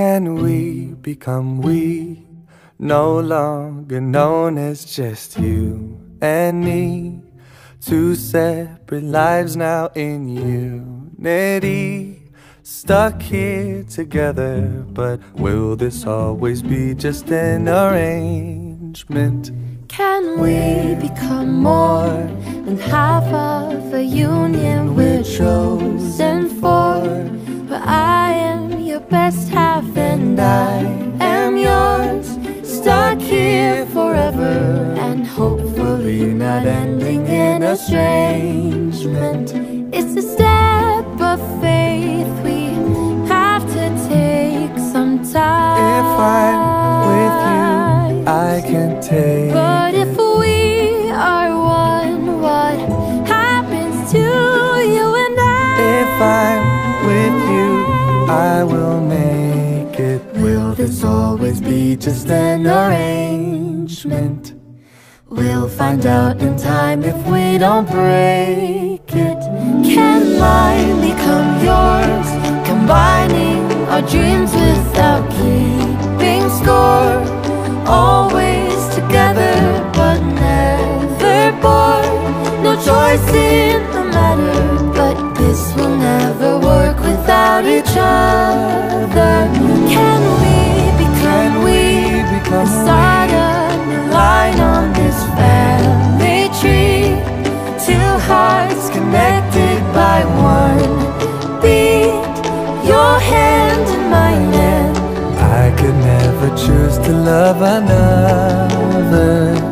Can we become we? No longer known as just you and me. Two separate lives now in unity. Stuck here together, but will this always be just an arrangement? Can we become more than half of a union we're chosen for? But I am your best and I am yours. Stuck here forever and hopefully not ending in estrangement. It's a step of faith we have to take some time. If I'm with you, I can take just an arrangement? We'll find out in time if we don't break it. Can mine become yours? Combining our dreams without keeping score. Always together, but never bored. No choice in the matter, but this will never work without each other. A line on this family tree. Two hearts connected by one beat. Your hand in I could never choose to love another.